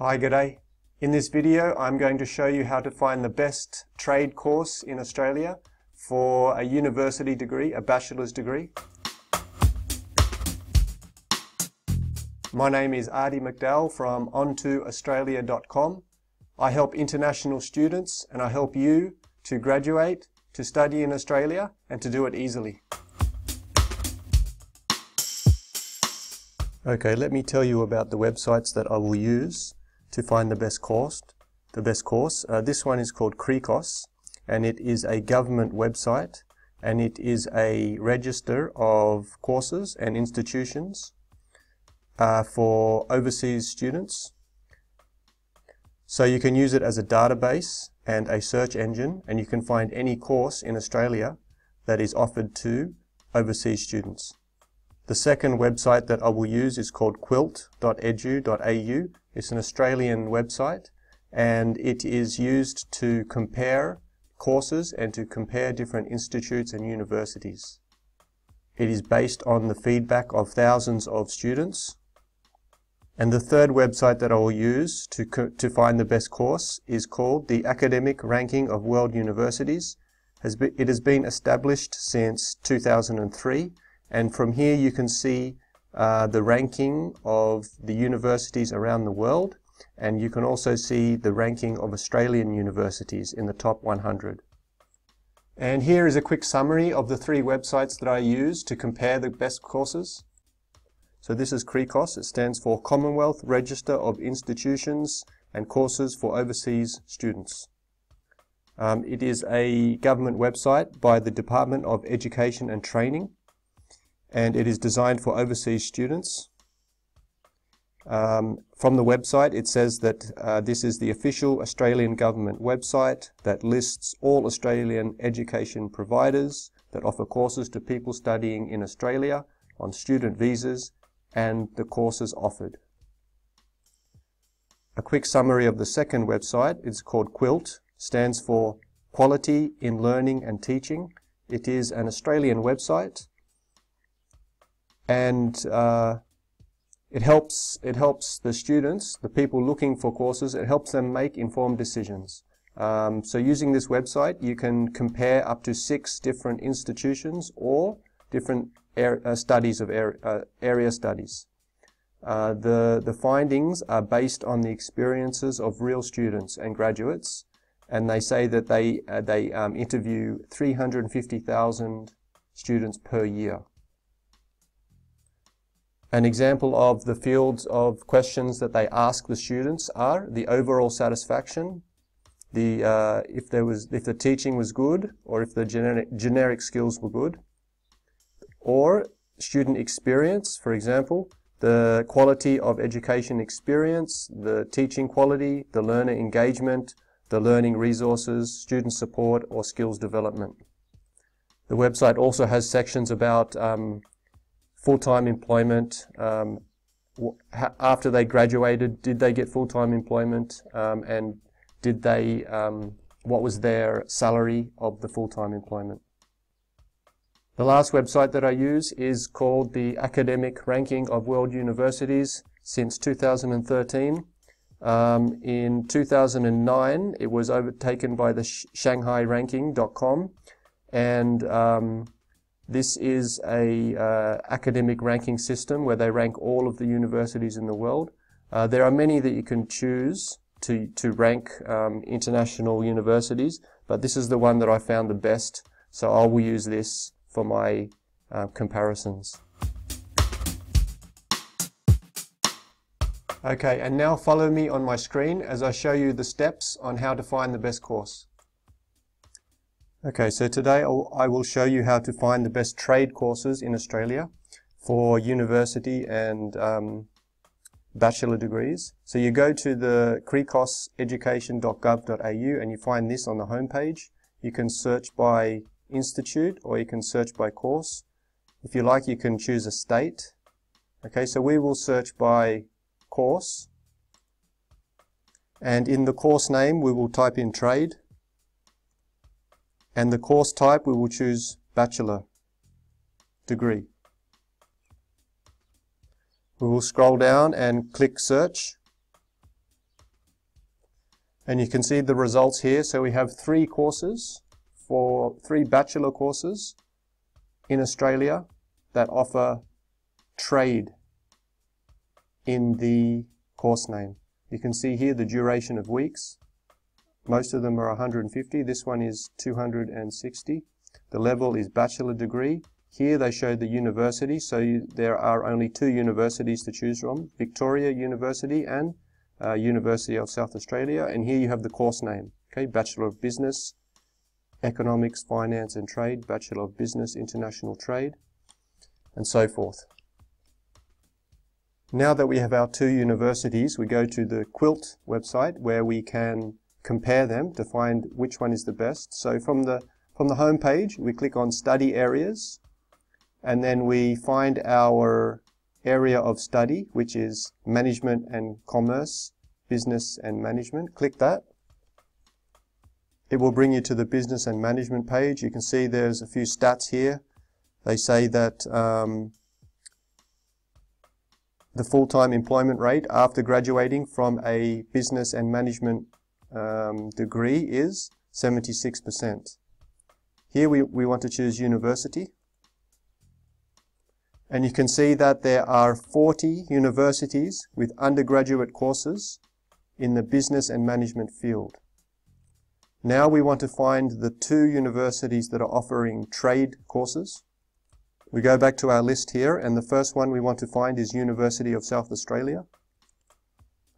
Hi, g'day. In this video I'm going to show you how to find the best trade course in Australia for a university degree, a bachelor's degree. My name is Artie McDowell from untoaustralia.com. I help international students and I help you to graduate, to study in Australia and to do it easily. Okay, let me tell you about the websites that I will use to find the best course. The best course. Uh, this one is called CRICOS, and it is a government website, and it is a register of courses and institutions uh, for overseas students. So you can use it as a database and a search engine, and you can find any course in Australia that is offered to overseas students. The second website that I will use is called qilt.edu.au. It's an Australian website and it is used to compare courses and to compare different institutes and universities. It is based on the feedback of thousands of students. And the third website that I will use to, to find the best course is called the Academic Ranking of World Universities. It has been established since 2003 and from here you can see uh, the ranking of the universities around the world. And you can also see the ranking of Australian universities in the top 100. And here is a quick summary of the three websites that I use to compare the best courses. So this is CRICOS. It stands for Commonwealth Register of Institutions and Courses for Overseas Students. Um, it is a government website by the Department of Education and Training and it is designed for overseas students. Um, from the website, it says that uh, this is the official Australian government website that lists all Australian education providers that offer courses to people studying in Australia on student visas and the courses offered. A quick summary of the second website is called QILT, stands for Quality in Learning and Teaching. It is an Australian website and uh, it helps it helps the students, the people looking for courses, it helps them make informed decisions. Um, so using this website, you can compare up to six different institutions or different uh, studies of area, uh, area studies. Uh, the, the findings are based on the experiences of real students and graduates, and they say that they, uh, they um, interview 350,000 students per year. An example of the fields of questions that they ask the students are the overall satisfaction, the uh, if there was if the teaching was good or if the generic generic skills were good, or student experience, for example, the quality of education experience, the teaching quality, the learner engagement, the learning resources, student support, or skills development. The website also has sections about um, full-time employment. Um, after they graduated, did they get full-time employment? Um, and did they, um, what was their salary of the full-time employment? The last website that I use is called the Academic Ranking of World Universities since 2013. Um, in 2009, it was overtaken by the ShanghaiRanking.com, and um, this is a uh, academic ranking system where they rank all of the universities in the world. Uh, there are many that you can choose to, to rank um, international universities, but this is the one that I found the best, so I will use this for my uh, comparisons. Okay, and now follow me on my screen as I show you the steps on how to find the best course. Okay, so today I will show you how to find the best trade courses in Australia for university and um, bachelor degrees. So you go to the cricos.education.gov.au and you find this on the homepage. You can search by institute or you can search by course. If you like, you can choose a state. Okay, so we will search by course. And in the course name, we will type in trade. And the course type, we will choose Bachelor degree. We will scroll down and click Search. And you can see the results here. So we have three courses for three bachelor courses in Australia that offer trade in the course name. You can see here the duration of weeks. Most of them are 150. This one is 260. The level is bachelor degree. Here they show the university, so you, there are only two universities to choose from, Victoria University and uh, University of South Australia, and here you have the course name. Okay, Bachelor of Business, Economics, Finance and Trade, Bachelor of Business, International Trade, and so forth. Now that we have our two universities, we go to the QILT website where we can compare them to find which one is the best. So from the from the home page, we click on Study Areas, and then we find our area of study, which is management and commerce, business and management. Click that. It will bring you to the business and management page. You can see there's a few stats here. They say that um, the full-time employment rate after graduating from a business and management um, degree is 76%. Here we, we want to choose university. And you can see that there are 40 universities with undergraduate courses in the business and management field. Now we want to find the two universities that are offering trade courses. We go back to our list here, and the first one we want to find is University of South Australia.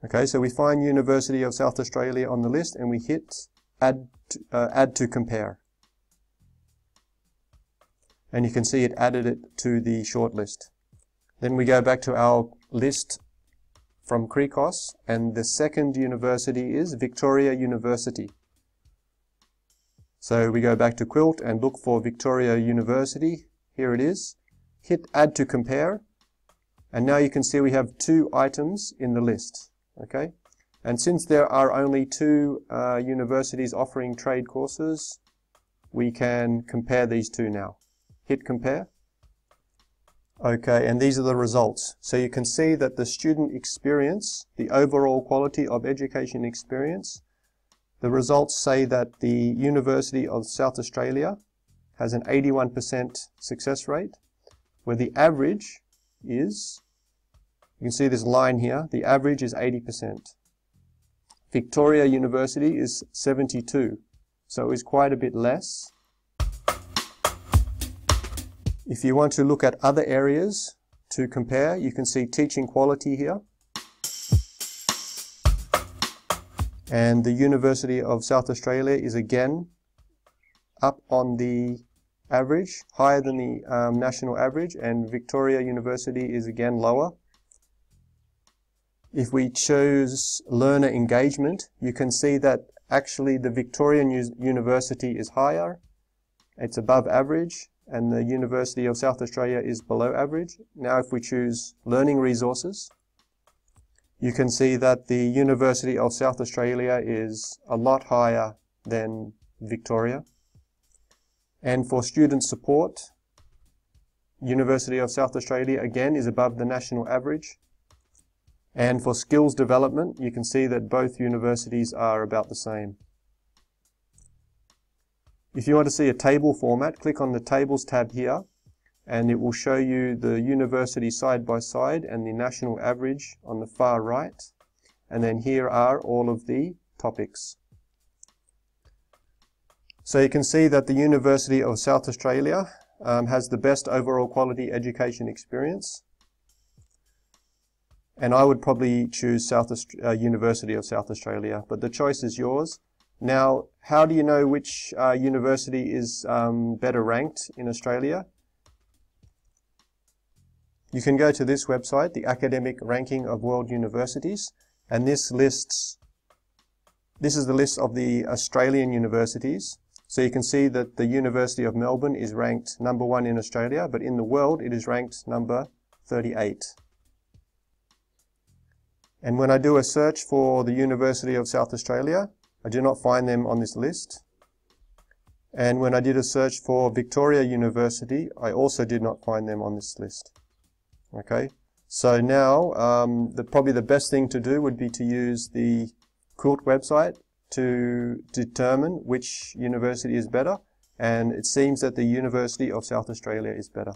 Okay, so we find University of South Australia on the list, and we hit Add to, uh, add to Compare and you can see it added it to the shortlist. Then we go back to our list from CRICOS, and the second university is Victoria University. So we go back to QILT and look for Victoria University. Here it is. Hit Add to Compare, and now you can see we have two items in the list. Okay, and since there are only two uh, universities offering trade courses, we can compare these two now hit compare. Okay, and these are the results. So you can see that the student experience, the overall quality of education experience, the results say that the University of South Australia has an 81% success rate, where the average is, you can see this line here, the average is 80%. Victoria University is 72, so it's quite a bit less. If you want to look at other areas to compare, you can see teaching quality here. And the University of South Australia is again up on the average, higher than the um, national average, and Victoria University is again lower. If we choose learner engagement, you can see that actually the Victorian University is higher, it's above average, and the University of South Australia is below average. Now if we choose learning resources, you can see that the University of South Australia is a lot higher than Victoria. And for student support, University of South Australia again is above the national average. And for skills development, you can see that both universities are about the same. If you want to see a table format, click on the Tables tab here, and it will show you the university side by side and the national average on the far right. And then here are all of the topics. So you can see that the University of South Australia um, has the best overall quality education experience. And I would probably choose South Aust uh, University of South Australia, but the choice is yours. Now, how do you know which uh, university is um, better ranked in Australia? You can go to this website, the Academic Ranking of World Universities, and this lists, this is the list of the Australian universities. So you can see that the University of Melbourne is ranked number one in Australia, but in the world it is ranked number 38. And when I do a search for the University of South Australia, I do not find them on this list. And when I did a search for Victoria University, I also did not find them on this list. Okay, so now um, the, probably the best thing to do would be to use the QILT website to determine which university is better and it seems that the University of South Australia is better.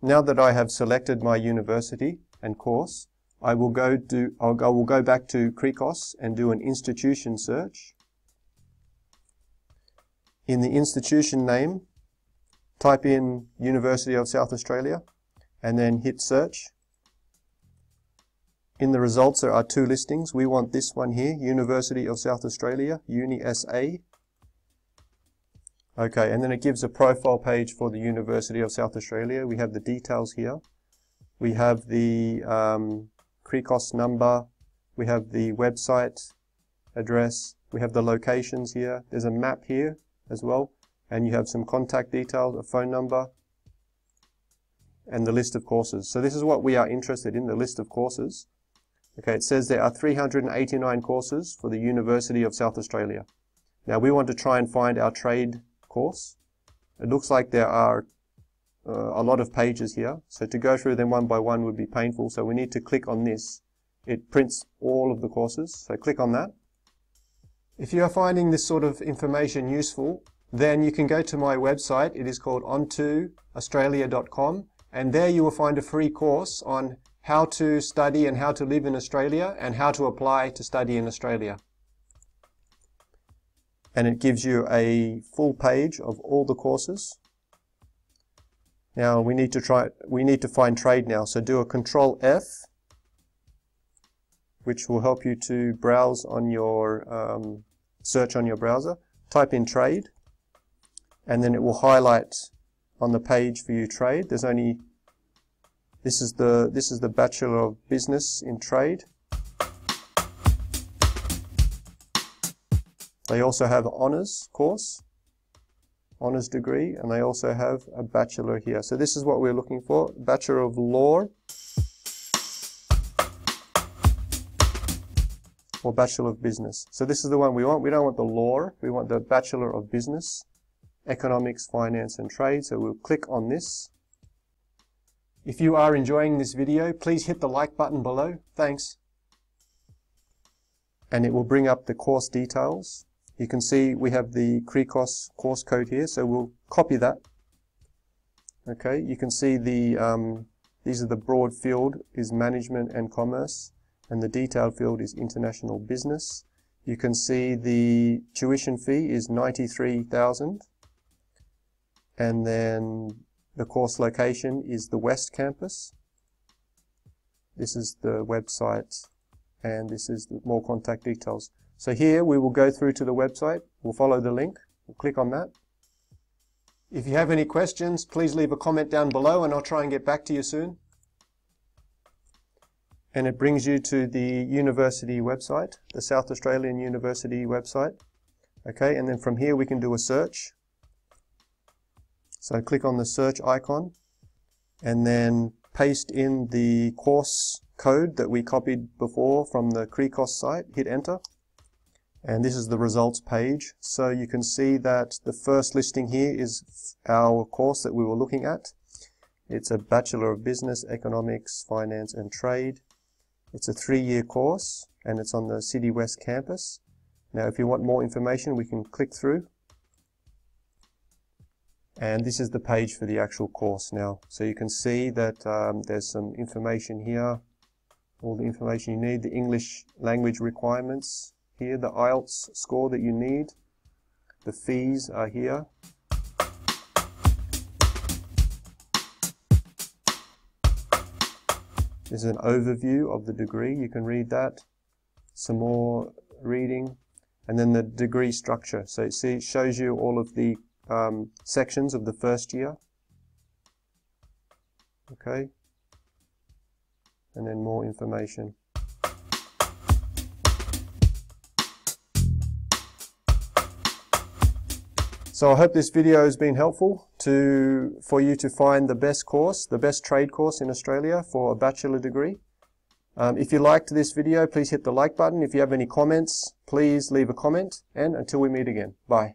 Now that I have selected my university and course, I will go do I'll go, I will go back to CRICOS and do an institution search. In the institution name, type in University of South Australia and then hit search. In the results there are two listings. We want this one here, University of South Australia, UniSA. Okay, and then it gives a profile page for the University of South Australia. We have the details here. We have the um, CRICOS number. We have the website address. We have the locations here. There's a map here as well. And you have some contact details, a phone number, and the list of courses. So this is what we are interested in, the list of courses. Okay, it says there are 389 courses for the University of South Australia. Now we want to try and find our trade course. It looks like there are uh, a lot of pages here. So to go through them one by one would be painful. So we need to click on this. It prints all of the courses. So click on that. If you are finding this sort of information useful, then you can go to my website. It is called untoaustralia.com and there you will find a free course on how to study and how to live in Australia and how to apply to study in Australia. And it gives you a full page of all the courses. Now we need to try, we need to find trade now. So do a control F, which will help you to browse on your, um, search on your browser. Type in trade, and then it will highlight on the page for you trade. There's only this is the this is the Bachelor of Business in Trade. They also have honours course, honours degree, and they also have a bachelor here. So this is what we're looking for, Bachelor of Law or Bachelor of Business. So this is the one we want. We don't want the law, we want the Bachelor of Business, Economics, Finance and Trade. So we'll click on this if you are enjoying this video, please hit the like button below. Thanks. And it will bring up the course details. You can see we have the CRICOS course code here, so we'll copy that. Okay, you can see the um, these are the broad field is management and commerce, and the detailed field is international business. You can see the tuition fee is 93,000 and then the course location is the West Campus. This is the website and this is the more contact details. So here we will go through to the website. We'll follow the link. We'll click on that. If you have any questions, please leave a comment down below and I'll try and get back to you soon. And it brings you to the university website, the South Australian University website. Okay, and then from here we can do a search. So click on the search icon and then paste in the course code that we copied before from the CRICOS site, hit enter. And this is the results page. So you can see that the first listing here is our course that we were looking at. It's a Bachelor of Business, Economics, Finance and Trade. It's a three-year course and it's on the City West campus. Now if you want more information we can click through and this is the page for the actual course now. So you can see that um, there's some information here, all the information you need, the English language requirements here, the IELTS score that you need, the fees are here. This is an overview of the degree, you can read that, some more reading, and then the degree structure. So it shows you all of the um, sections of the first year. Okay. And then more information. So I hope this video has been helpful to for you to find the best course, the best trade course in Australia for a bachelor degree. Um, if you liked this video, please hit the like button. If you have any comments, please leave a comment. And until we meet again, bye.